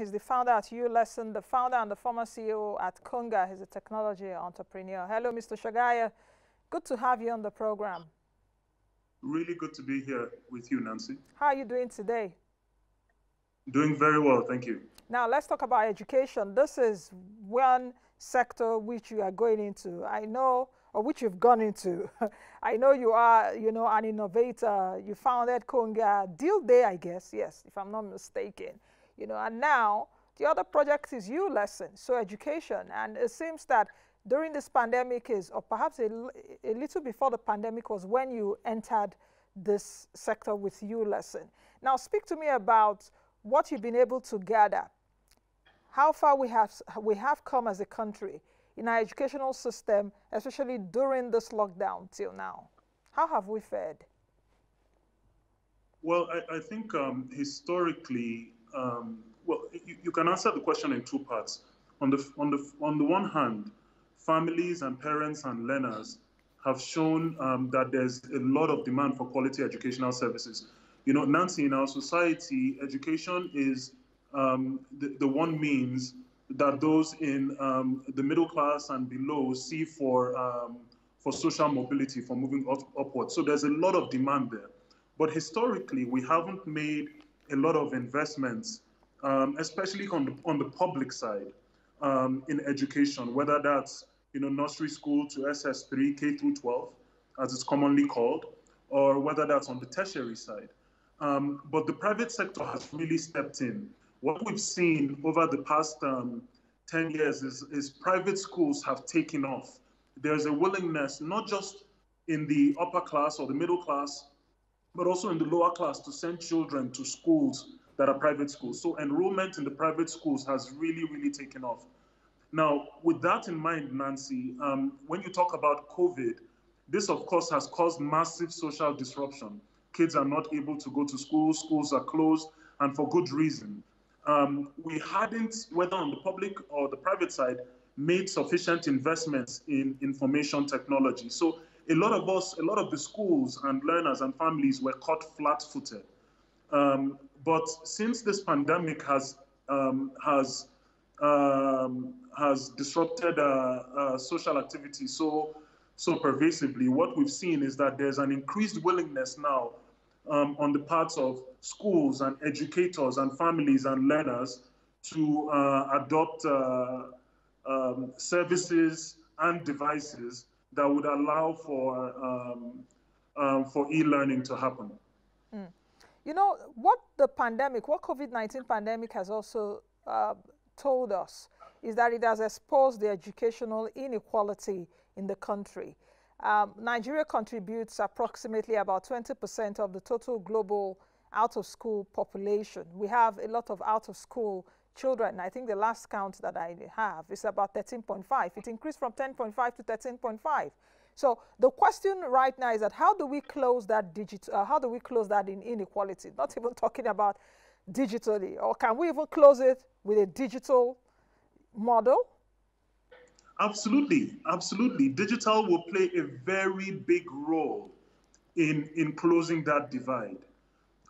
He's the founder at uLesson, the founder and the former CEO at Konga. He's a technology entrepreneur. Hello, Mr. Shagaya. Good to have you on the program. Really good to be here with you, Nancy. How are you doing today? Doing very well, thank you. Now, let's talk about education. This is one sector which you are going into. I know, or which you've gone into. I know you are, you know, an innovator. You founded Konga DealDey, I guess, yes, if I'm not mistaken you know, and now the other project is uLesson, so education. And it seems that during this pandemic is, or perhaps a, a little before the pandemic was when you entered this sector with uLesson. Now speak to me about what you've been able to gather, how far we have, we have come as a country in our educational system, especially during this lockdown till now. How have we fared? Well, I, I think um, historically, um, well, you, you, can answer the question in two parts. On the, on, the, on the one hand, families and parents and learners have shown um, that there's a lot of demand for quality educational services. You know, Nancy, in our society, education is um, the, the one means that those in um, the middle class and below see for, um, for social mobility, for moving up, upward. So there's a lot of demand there. But historically, we haven't made a lot of investments, um, especially on the, on the public side um, in education, whether that's you know nursery school to SS3, K through 12, as it's commonly called, or whether that's on the tertiary side. Um, but the private sector has really stepped in. What we've seen over the past um, 10 years is, is private schools have taken off. There's a willingness, not just in the upper class or the middle class, but also in the lower class to send children to schools that are private schools. So enrollment in the private schools has really, really taken off. Now, with that in mind, Nancy, um, when you talk about COVID, this of course has caused massive social disruption. Kids are not able to go to school, schools are closed, and for good reason. Um, we hadn't, whether on the public or the private side, made sufficient investments in information technology. So a lot of us, a lot of the schools and learners and families were caught flat-footed. Um, but since this pandemic has um, has um, has disrupted uh, uh, social activity so so pervasively, what we've seen is that there's an increased willingness now um, on the parts of schools and educators and families and learners to uh, adopt uh, um, services and devices that would allow for um, um, for e-learning to happen. Mm. You know what the pandemic, what COVID-19 pandemic has also uh, told us is that it has exposed the educational inequality in the country. Um, Nigeria contributes approximately about 20% of the total global out-of-school population. We have a lot of out-of-school children. I think the last count that I have is about 13.5. It increased from 10.5 to 13.5. So the question right now is that how do we close that digital, uh, how do we close that in inequality? Not even talking about digitally, or can we even close it with a digital model? Absolutely, absolutely. Digital will play a very big role in, in closing that divide.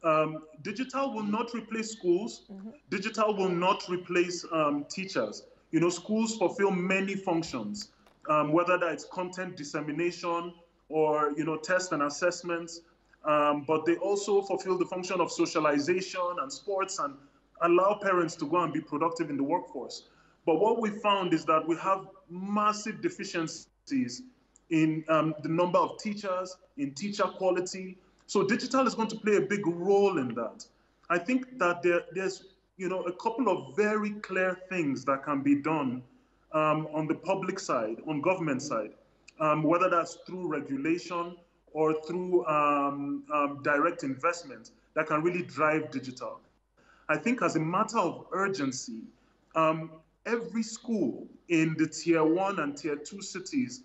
Um, digital will not replace schools. Mm-hmm. Digital will not replace um, teachers. You know, schools fulfill many functions, um, whether that's content dissemination or you know test and assessments. Um, but they also fulfill the function of socialization and sports and allow parents to go and be productive in the workforce. But what we found is that we have massive deficiencies in um, the number of teachers, in teacher quality, so digital is going to play a big role in that. I think that there, there's you know a couple of very clear things that can be done um, on the public side, on government side, um, whether that's through regulation or through um, um direct investment that can really drive digital. I think as a matter of urgency, um, every school in the tier one and tier two cities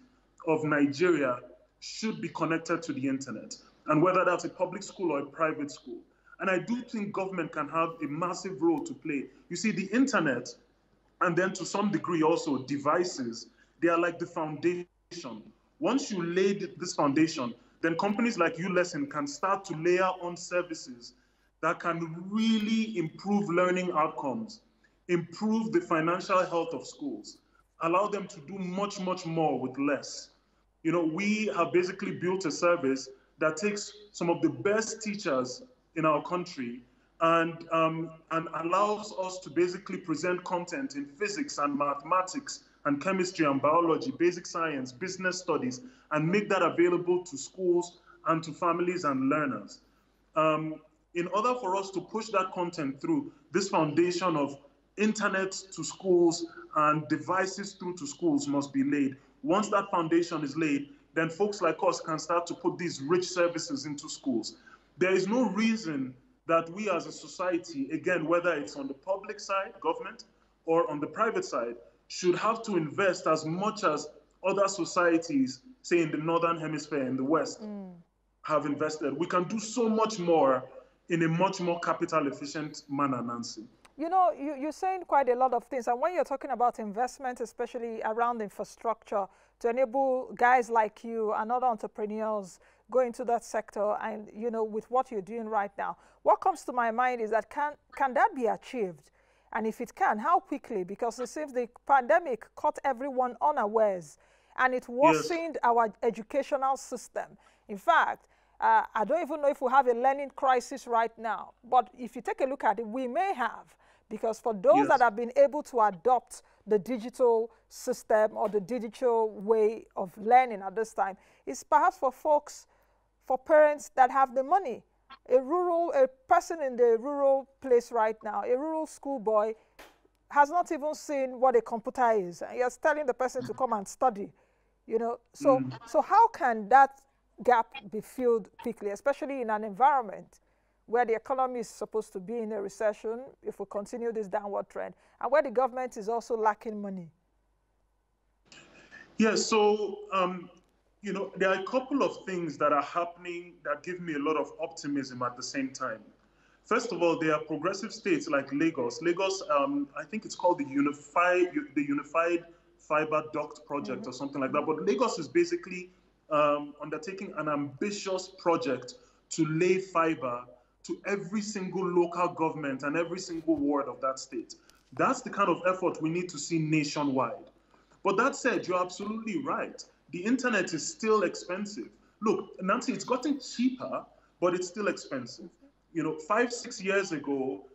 of Nigeria should be connected to the internet and whether that's a public school or a private school. And I do think government can have a massive role to play. You see, the internet, and then to some degree also devices, they are like the foundation. Once you lay this foundation, then companies like uLesson can start to layer on services that can really improve learning outcomes improve the financial health of schools, allow them to do much, much more with less. You know, we have basically built a service that takes some of the best teachers in our country and, um, and allows us to basically present content in physics and mathematics and chemistry and biology, basic science, business studies, and make that available to schools and to families and learners. Um, in order for us to push that content through, this foundation of internet to schools and devices through to schools must be laid. Once that foundation is laid, then folks like us can start to put these rich services into schools. There is no reason that we as a society, again, whether it's on the public side, government, or on the private side, should have to invest as much as other societies, say in the Northern Hemisphere, in the West, mm. have invested. We can do so much more in a much more capital efficient manner, Nancy. You know, you, you're saying quite a lot of things. And when you're talking about investment, especially around infrastructure, to enable guys like you and other entrepreneurs go into that sector and, you know, with what you're doing right now, what comes to my mind is that can, can that be achieved? And if it can, how quickly? Because it seems the pandemic caught everyone unawares and it worsened yes. our educational system. In fact, uh, I don't even know if we have a learning crisis right now. But if you take a look at it, we may have. Because for those yes. that have been able to adopt the digital system or the digital way of learning at this time, it's perhaps for folks, for parents that have the money. A rural, a person in the rural place right now, a rural schoolboy, has not even seen what a computer is. And you're telling the person to come and study, you know. So, mm. so how can that gap be filled quickly, especially in an environment where the economy is supposed to be in a recession if we continue this downward trend, and where the government is also lacking money? Yeah, so, um, you know, there are a couple of things that are happening that give me a lot of optimism at the same time. First of all, there are progressive states like Lagos. Lagos, um, I think it's called the Unified, the Unified Fiber Duct Project mm -hmm. or something like that. But Lagos is basically um, undertaking an ambitious project to lay fiber to every single local government and every single ward of that state. That's the kind of effort we need to see nationwide. But that said, you're absolutely right. The internet is still expensive. Look, Nancy, it's gotten cheaper, but it's still expensive. You know, five, six years ago,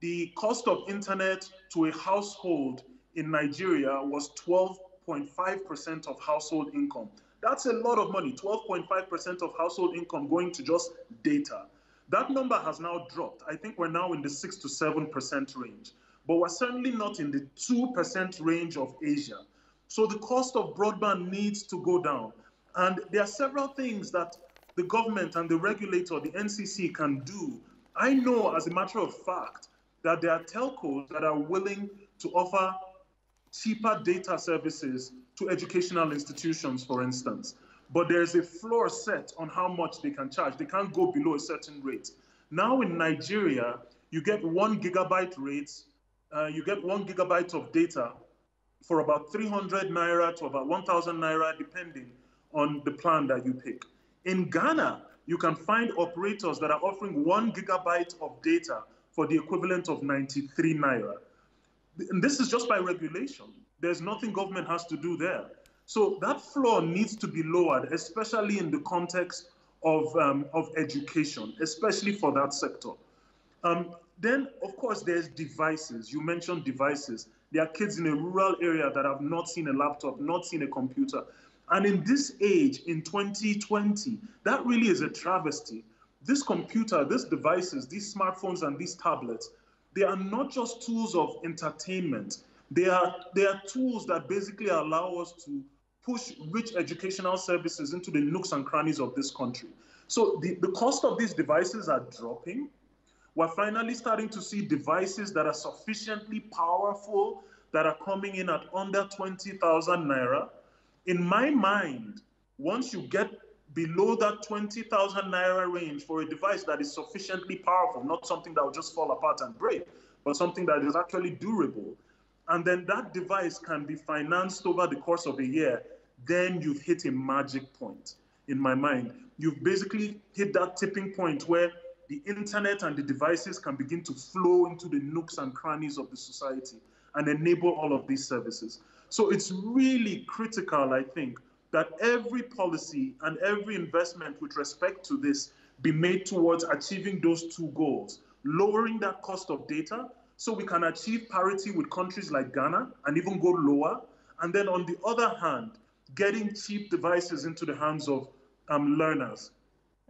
the cost of internet to a household in Nigeria was 12.5% of household income. That's a lot of money, 12.5% of household income going to just data. That number has now dropped. I think we're now in the 6 to 7% range, but we're certainly not in the 2% range of Asia. So the cost of broadband needs to go down. And there are several things that the government and the regulator, the NCC, can do. I know, as a matter of fact, that there are telcos that are willing to offer cheaper data services to educational institutions, for instance. But there's a floor set on how much they can charge. They can't go below a certain rate. Now in Nigeria, you get one gigabyte rates, uh, you get one gigabyte of data for about 300 naira to about 1,000 naira, depending on the plan that you pick. In Ghana, you can find operators that are offering one gigabyte of data for the equivalent of 93 naira. And this is just by regulation. There's nothing government has to do there. So that floor needs to be lowered, especially in the context of, um, of education, especially for that sector. Um, then, of course, there's devices. You mentioned devices. There are kids in a rural area that have not seen a laptop, not seen a computer. And in this age, in 2020, that really is a travesty. This computer, these devices, these smartphones, and these tablets, they are not just tools of entertainment. They are, they are tools that basically allow us to push rich educational services into the nooks and crannies of this country. So the, the cost of these devices are dropping. We're finally starting to see devices that are sufficiently powerful that are coming in at under 20,000 naira. In my mind, once you get below that 20,000 naira range for a device that is sufficiently powerful, not something that will just fall apart and break, but something that is actually durable, and then that device can be financed over the course of a year, then you've hit a magic point in my mind. You've basically hit that tipping point where the internet and the devices can begin to flow into the nooks and crannies of the society and enable all of these services. So it's really critical, I think, that every policy and every investment with respect to this be made towards achieving those two goals lowering that cost of data so we can achieve parity with countries like Ghana and even go lower. And then on the other hand, getting cheap devices into the hands of um, learners.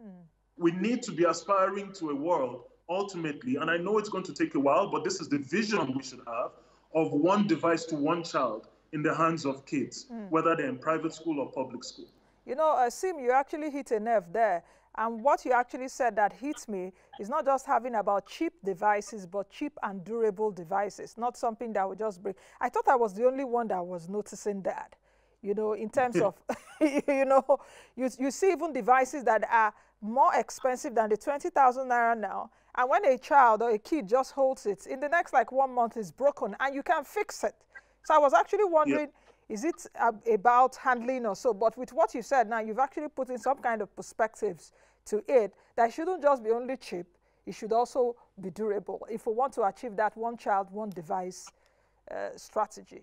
Mm. We need to be aspiring to a world ultimately, and I know it's going to take a while, but this is the vision we should have of one device to one child in the hands of kids, mm. whether they're in private school or public school. You know, uh, Sim, you actually hit a nerve there. And what you actually said that hits me is not just having about cheap devices, but cheap and durable devices, not something that would just break. I thought I was the only one that was noticing that, you know, in terms of, you know, you, you see even devices that are more expensive than the 20,000 naira now. And when a child or a kid just holds it, in the next like one month it's broken and you can fix it. So I was actually wondering, is it uh, about handling or so? But with what you said now, you've actually put in some kind of perspectives to it that shouldn't just be only cheap, it should also be durable if we want to achieve that one child, one device uh, strategy.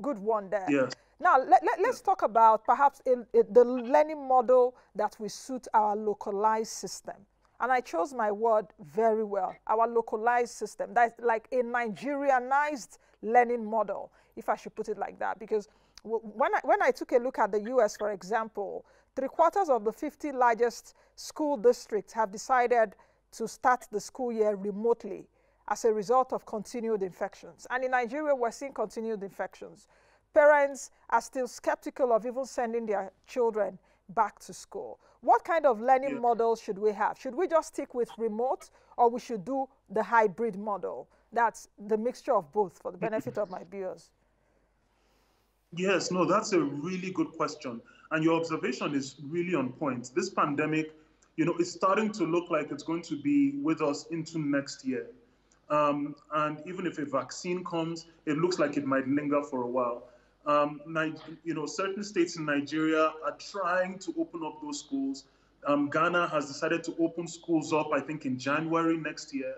Good one there. Yes. Now, let, let, us talk about perhaps the learning model that will suit our localized system. And I chose my word very well, our localized system. That's like a Nigerianized learning model, if I should put it like that. Because when I, when I took a look at the US, for example, three quarters of the 50 largest school districts have decided to start the school year remotely as a result of continued infections. And in Nigeria, we're seeing continued infections. Parents are still skeptical of even sending their children back to school. What kind of learning yeah. model should we have? Should we just stick with remote or we should do the hybrid model? That's the mixture of both for the benefit of my viewers. Yes, no, that's a really good question. And your observation is really on point. This pandemic, you know, it's starting to look like it's going to be with us into next year. Um, and even if a vaccine comes, it looks like it might linger for a while. Um, you know, certain states in Nigeria are trying to open up those schools. Um, Ghana has decided to open schools up, I think, in January next year.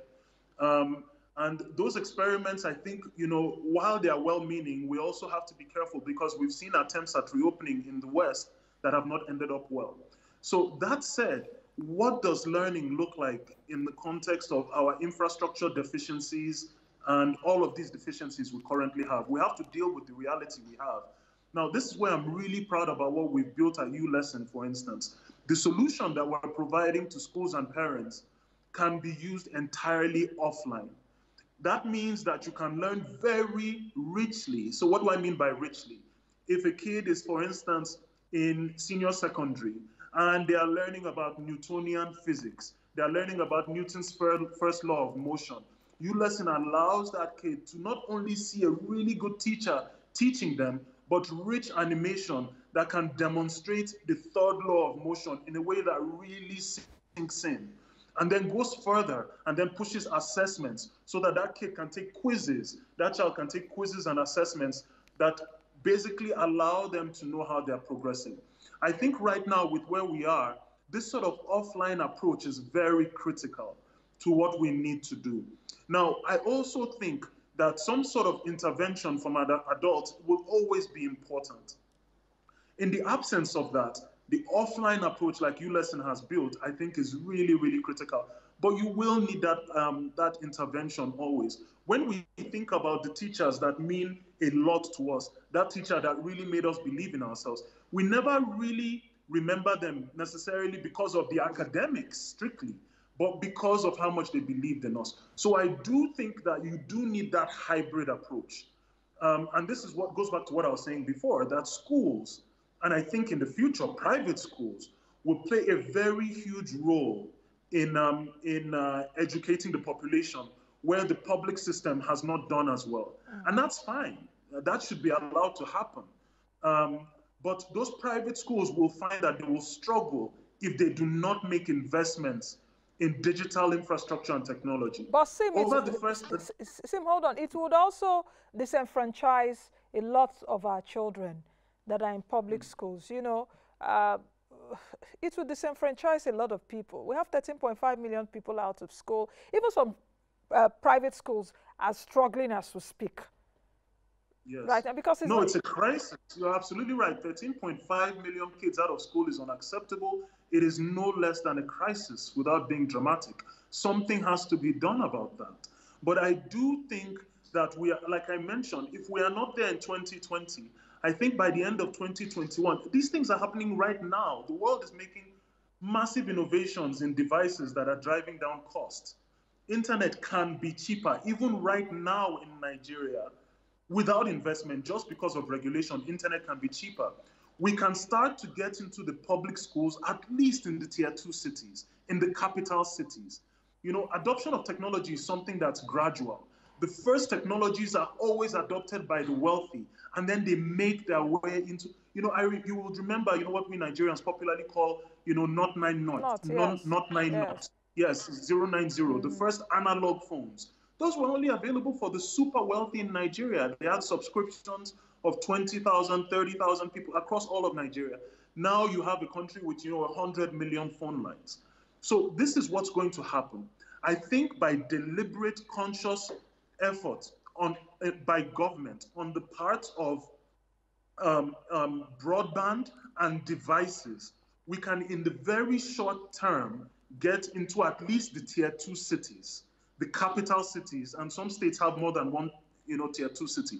Um, and those experiments, I think, you know, while they are well-meaning, we also have to be careful because we've seen attempts at reopening in the West that have not ended up well. So that said, what does learning look like in the context of our infrastructure deficiencies and all of these deficiencies we currently have? We have to deal with the reality we have. Now, this is where I'm really proud about what we've built at uLesson, for instance. The solution that we're providing to schools and parents can be used entirely offline that means that you can learn very richly. So, what do I mean by richly? If a kid is, for instance, in senior secondary and they are learning about Newtonian physics, they are learning about Newton's first law of motion. uLesson allows that kid to not only see a really good teacher teaching them, but rich animation that can demonstrate the third law of motion in a way that really sinks in and then goes further and then pushes assessments so that that kid can take quizzes, that child can take quizzes and assessments that basically allow them to know how they're progressing. I think right now, with where we are, this sort of offline approach is very critical to what we need to do. Now, I also think that some sort of intervention from adults will always be important. In the absence of that, the offline approach like uLesson has built, I think is really, really critical. But you will need that, um, that intervention always. When we think about the teachers that mean a lot to us, that teacher that really made us believe in ourselves, we never really remember them necessarily because of the academics strictly, but because of how much they believed in us. So I do think that you do need that hybrid approach. Um, and this is what goes back to what I was saying before, that schools and I think in the future, private schools will play a very huge role in, um, in uh, educating the population where the public system has not done as well. Mm. And that's fine. That should be allowed to happen. Um, but those private schools will find that they will struggle if they do not make investments in digital infrastructure and technology. But Sim, Over the first... Sim, hold on. It would also disenfranchise a lot of our children that are in public mm. schools. You know, uh, it would disenfranchise a lot of people. We have 13.5 million people out of school. Even some uh, private schools are struggling as we speak. Yes. Right, and because it's no, it's a crisis. You're absolutely right. 13.5 million kids out of school is unacceptable. It is no less than a crisis without being dramatic. Something has to be done about that. But I do think that we are, like I mentioned, if we are not there in 2020, I think by the end of 2021, these things are happening right now. The world is making massive innovations in devices that are driving down costs. Internet can be cheaper, even right now in Nigeria, without investment, just because of regulation, internet can be cheaper. We can start to get into the public schools, at least in the tier two cities, in the capital cities. You know, adoption of technology is something that's gradual the first technologies are always adopted by the wealthy, and then they make their way into, you know, I you will remember, you know, what we Nigerians popularly call, you know, not nine not, not, yes. not nine yes. not. Yes, 090, mm-hmm. the first analog phones. Those were only available for the super wealthy in Nigeria. They had subscriptions of 20,000, 30,000 people across all of Nigeria. Now you have a country with, you know, 100 million phone lines. So this is what's going to happen. I think by deliberate, conscious effort on uh, by government on the part of um, um, broadband and devices, we can, in the very short term, get into at least the tier two cities, the capital cities, and some states have more than one, you know, tier two city,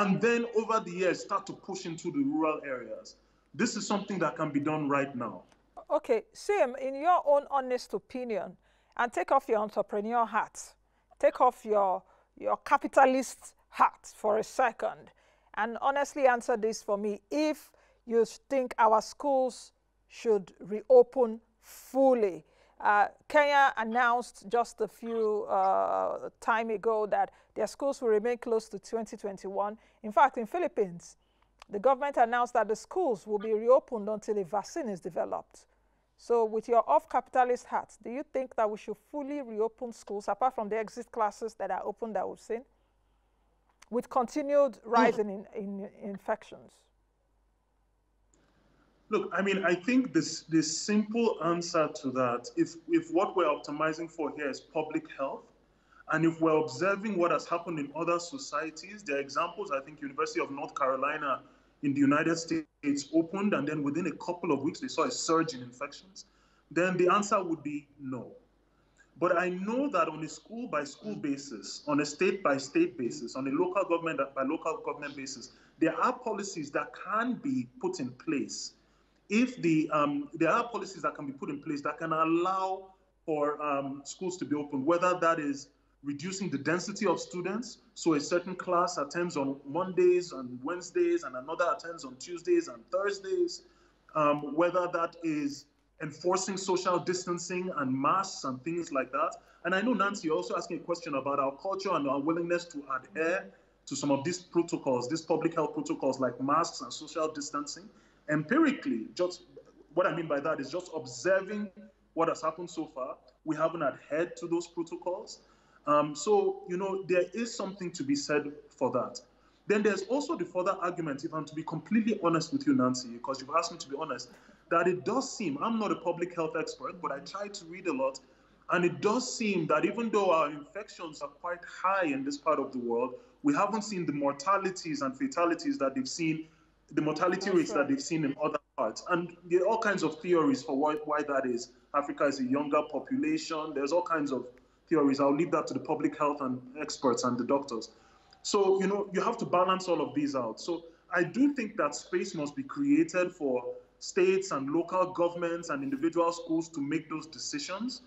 and then over the years start to push into the rural areas. This is something that can be done right now. Okay, Sim, in your own honest opinion, and take off your entrepreneur hat, take off your your capitalist hat for a second and honestly answer this for me. If you think our schools should reopen fully, uh, Kenya announced just a few uh, time ago that their schools will remain closed to 2021. In fact, in Philippines, the government announced that the schools will be reopened until a vaccine is developed. So with your off-capitalist hat, do you think that we should fully reopen schools, apart from the exit classes that are open that we've seen, with continued rise in, in, in infections? Look, I mean, I think this this simple answer to that, if if what we're optimizing for here is public health, and if we're observing what has happened in other societies, there are examples. I think University of North Carolina in the United States opened and then within a couple of weeks they saw a surge in infections, then the answer would be no. But I know that on a school by school basis, on a state by state basis, on a local government by local government basis, there are policies that can be put in place. If the um, there are policies that can be put in place that can allow for um, schools to be open, whether that is reducing the density of students. So a certain class attends on Mondays and Wednesdays, and another attends on Tuesdays and Thursdays. Um, whether that is enforcing social distancing and masks and things like that. And I know Nancy, also asking a question about our culture and our willingness to adhere to some of these protocols, these public health protocols like masks and social distancing. Empirically, just what I mean by that is just observing what has happened so far. We haven't adhered to those protocols. Um, so, you know, there is something to be said for that. Then there's also the further argument, if I'm to be completely honest with you, Nancy, because you've asked me to be honest, that it does seem, I'm not a public health expert, but I try to read a lot, and it does seem that even though our infections are quite high in this part of the world, we haven't seen the mortalities and fatalities that they've seen, the mortality That's rates right. that they've seen in other parts. And there are all kinds of theories for why, why that is. Africa is a younger population. There's all kinds of theories. I'll leave that to the public health and experts and the doctors. So, you know, you have to balance all of these out. So I do think that space must be created for states and local governments and individual schools to make those decisions.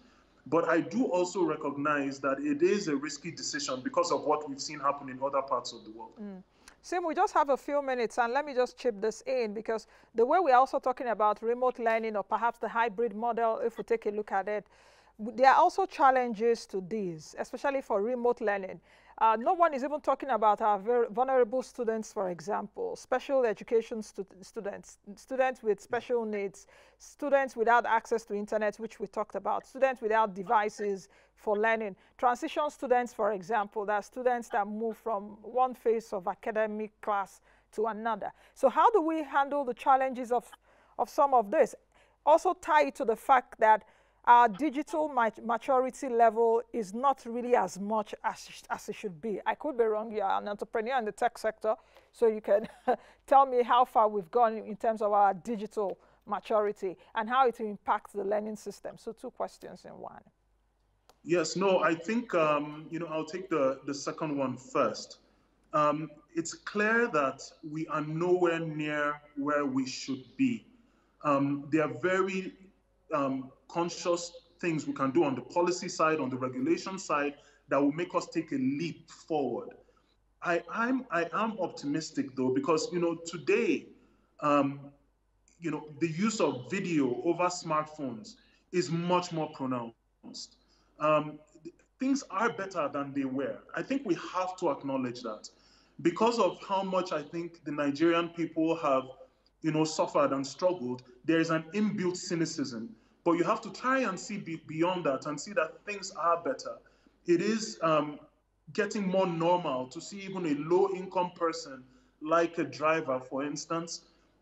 But I do also recognize that it is a risky decision because of what we've seen happen in other parts of the world. Mm. Sim, we just have a few minutes and let me just chip this in because the way we're also talking about remote learning or perhaps the hybrid model, if we take a look at it, there are also challenges to this, especially for remote learning. Uh, no one is even talking about our very vulnerable students, for example, special education stu students, students with special needs, students without access to internet, which we talked about, students without devices for learning, transition students, for example, that are students that move from one phase of academic class to another. So how do we handle the challenges of, of some of this? also tie it to the fact that our digital maturity level is not really as much as, as it should be. I could be wrong. You're an entrepreneur in the tech sector, so you can tell me how far we've gone in terms of our digital maturity and how it impacts the learning system. So two questions in one. Yes, no, I think, um, you know, I'll take the, the second one first. Um, it's clear that we are nowhere near where we should be. Um, there are very um, conscious things we can do on the policy side, on the regulation side, that will make us take a leap forward. I, I'm, I am optimistic though, because, you know, today, um, you know, the use of video over smartphones is much more pronounced. Um, things are better than they were. I think we have to acknowledge that because of how much I think the Nigerian people have, you know, suffered and struggled, there is an inbuilt cynicism. But you have to try and see be beyond that and see that things are better. It is um, getting more normal to see even a low-income person, like a driver, for instance,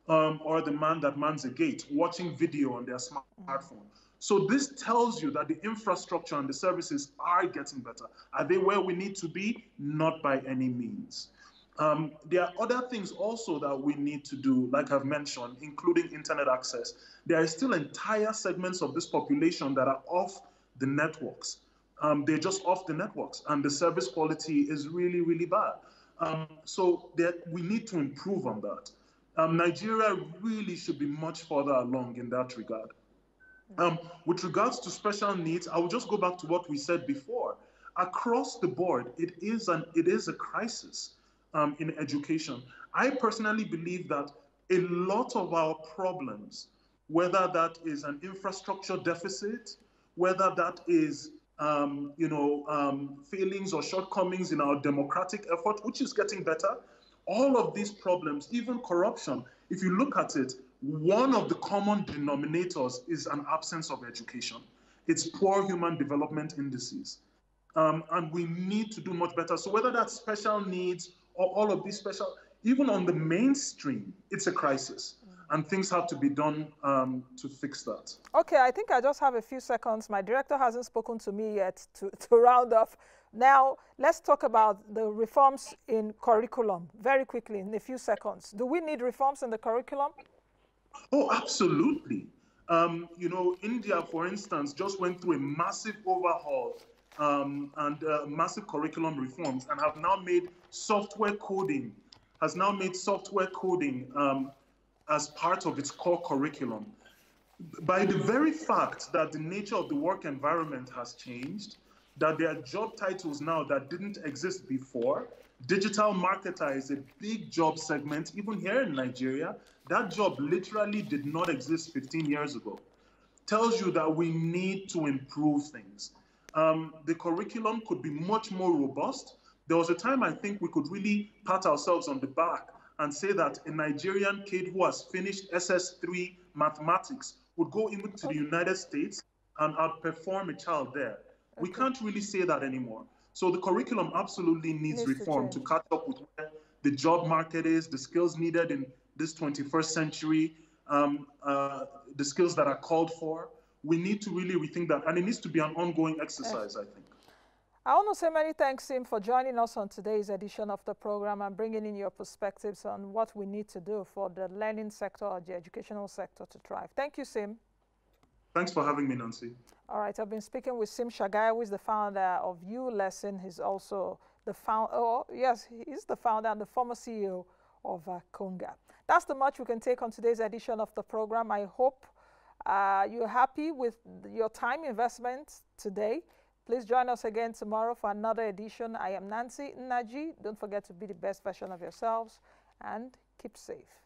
um, or the man that mans a gate, watching video on their smartphone. So this tells you that the infrastructure and the services are getting better. Are they where we need to be? Not by any means. Um, there are other things also that we need to do, like I've mentioned, including internet access. There are still entire segments of this population that are off the networks. Um, they're just off the networks, and the service quality is really, really bad. Um, so there, we need to improve on that. Um, Nigeria really should be much further along in that regard. Um, with regards to special needs, I will just go back to what we said before. Across the board, it is an it is a crisis um, in education. I personally believe that a lot of our problems, whether that is an infrastructure deficit, whether that is um, you know um, failings or shortcomings in our democratic effort, which is getting better, all of these problems, even corruption, if you look at it, one of the common denominators is an absence of education. It's poor human development indices. Um, and we need to do much better. So whether that's special needs all of these special, even on the mainstream, it's a crisis. And things have to be done um, to fix that. Okay, I think I just have a few seconds. My director hasn't spoken to me yet to, to round off. Now, let's talk about the reforms in curriculum very quickly in a few seconds. Do we need reforms in the curriculum? Oh, absolutely. Um, you know, India, for instance, just went through a massive overhaul um, and uh, massive curriculum reforms and have now made software coding, has now made software coding um, as part of its core curriculum. By the very fact that the nature of the work environment has changed, that there are job titles now that didn't exist before, digital marketer is a big job segment, even here in Nigeria. That job literally did not exist 15 years ago. Tells you that we need to improve things. Um, the curriculum could be much more robust. There was a time I think we could really pat ourselves on the back and say that a Nigerian kid who has finished SS3 mathematics would go even to the United States and outperform a child there. Okay. We can't really say that anymore. So the curriculum absolutely needs reform to catch up with where the job market is, the skills needed in this 21st century, um, uh, the skills that are called for. We need to really rethink that, and it needs to be an ongoing exercise, I think. I want to say many thanks, Sim, for joining us on today's edition of the program and bringing in your perspectives on what we need to do for the learning sector or the educational sector to thrive. Thank you, Sim. Thanks for having me, Nancy. All right, I've been speaking with Sim Shagaya, who is the founder of uLesson. He's also the founder, oh, yes, he's the founder and the former CEO of uh, Konga. That's the much we can take on today's edition of the program. I hope uh, you're happy with your time investment today. Please join us again tomorrow for another edition. I am Nancy Nnaji. Don't forget to be the best version of yourselves and keep safe.